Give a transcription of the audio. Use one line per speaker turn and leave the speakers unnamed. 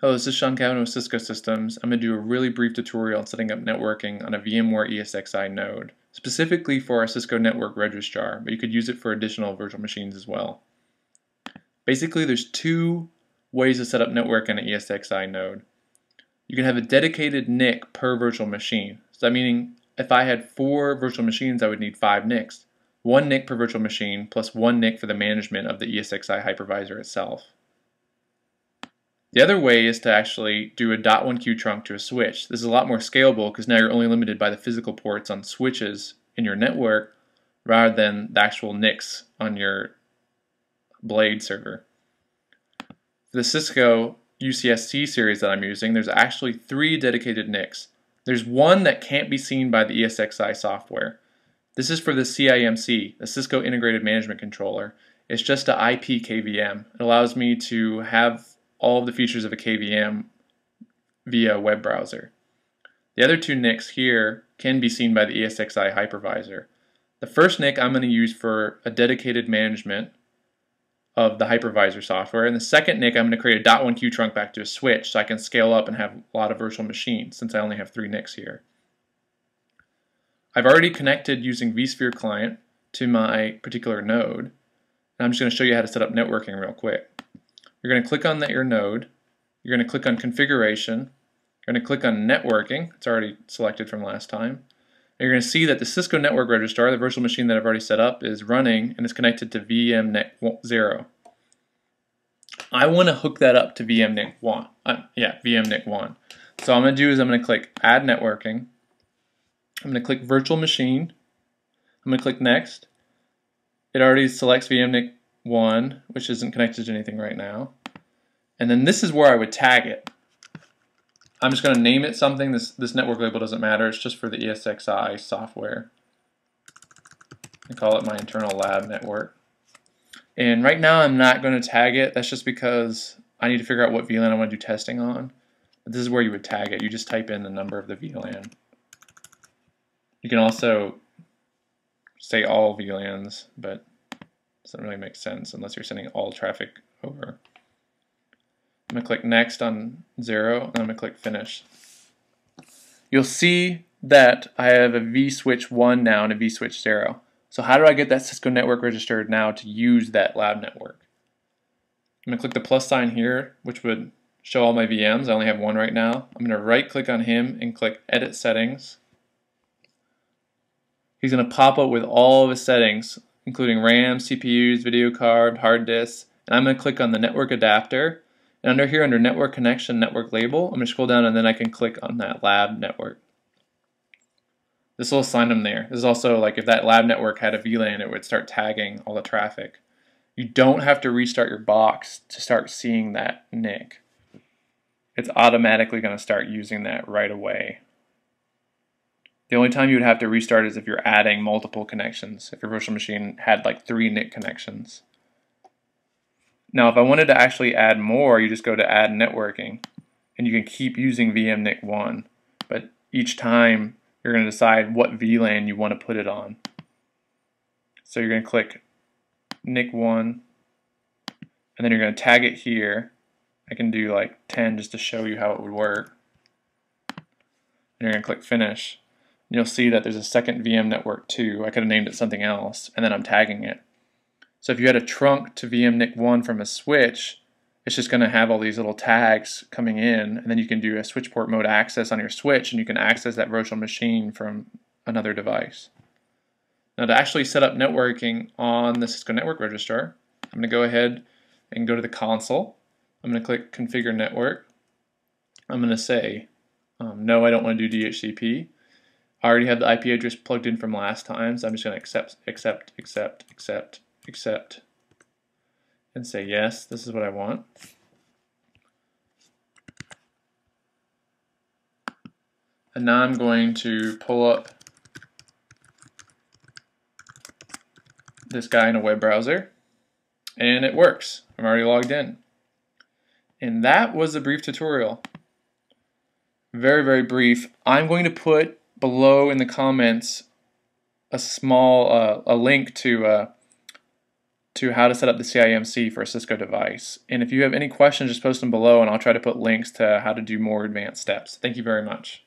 Hello, this is Sean Calvin with Cisco Systems. I'm going to do a really brief tutorial on setting up networking on a VMware ESXi node, specifically for our Cisco Network Registrar, but you could use it for additional virtual machines as well. Basically, there's two ways to set up network on an ESXi node. You can have a dedicated NIC per virtual machine. So that meaning if I had four virtual machines, I would need five NICs. One NIC per virtual machine plus one NIC for the management of the ESXi hypervisor itself. The other way is to actually do a .1Q trunk to a switch. This is a lot more scalable because now you're only limited by the physical ports on switches in your network rather than the actual NICs on your blade server. For the Cisco UCS C-Series that I'm using, there's actually three dedicated NICs. There's one that can't be seen by the ESXi software. This is for the CIMC, the Cisco Integrated Management Controller. It's just an IP KVM. It allows me to have all of the features of a KVM via a web browser. The other two NICs here can be seen by the ESXi hypervisor. The first NIC I'm going to use for a dedicated management of the hypervisor software, and the second NIC I'm going to create a .1Q trunk back to a switch so I can scale up and have a lot of virtual machines since I only have three NICs here. I've already connected using vSphere client to my particular node, and I'm just going to show you how to set up networking real quick. You're going to click on the, your node. You're going to click on configuration. You're going to click on networking. It's already selected from last time. And you're going to see that the Cisco network registrar, the virtual machine that I've already set up, is running and is connected to VMNIC 0. I want to hook that up to VMNIC 1. Uh, yeah, VMNIC 1. So I'm going to do is I'm going to click Add Networking. I'm going to click Virtual Machine. I'm going to click Next. It already selects VMNIC 1, which isn't connected to anything right now. And then this is where I would tag it. I'm just going to name it something. This, this network label doesn't matter. It's just for the ESXi software. I call it my internal lab network. And right now I'm not going to tag it. That's just because I need to figure out what VLAN I want to do testing on. But this is where you would tag it. You just type in the number of the VLAN. You can also say all VLANs, but doesn't really make sense unless you're sending all traffic over. I'm going to click next on 0 and I'm going to click finish. You'll see that I have a vSwitch 1 now and a vSwitch 0. So how do I get that Cisco network registrar now to use that lab network? I'm going to click the plus sign here, which would show all my VMs. I only have one right now. I'm going to right click on him and click edit settings. He's going to pop up with all of his settings including RAM, CPUs, video card, hard disks, and I'm going to click on the network adapter. And under here, under network connection, network label, I'm going to scroll down and then I can click on that lab network. This will assign them there. This is also like if that lab network had a VLAN, it would start tagging all the traffic. You don't have to restart your box to start seeing that NIC. It's automatically going to start using that right away. The only time you would have to restart is if you're adding multiple connections, if your virtual machine had like three NIC connections. Now, if I wanted to actually add more, you just go to Add Networking, and you can keep using VMNIC1, but each time you're going to decide what VLAN you want to put it on. So you're going to click NIC1, and then you're going to tag it here. I can do like 10 just to show you how it would work. And you're going to click Finish you'll see that there's a second VM network too. I could have named it something else, and then I'm tagging it. So if you had a trunk to VMNIC1 from a switch, it's just going to have all these little tags coming in, and then you can do a switch port mode access on your switch, and you can access that virtual machine from another device. Now to actually set up networking on the Cisco Network Registrar, I'm going to go ahead and go to the console. I'm going to click Configure Network. I'm going to say, um, no, I don't want to do DHCP. I already have the IP address plugged in from last time, so I'm just going to accept, accept, accept, accept, accept, and say yes, this is what I want. And now I'm going to pull up this guy in a web browser, and it works. I'm already logged in. And that was a brief tutorial. Very, very brief. I'm going to put below in the comments a small uh, a link to uh, to how to set up the CIMC for a Cisco device. And if you have any questions, just post them below and I'll try to put links to how to do more advanced steps. Thank you very much.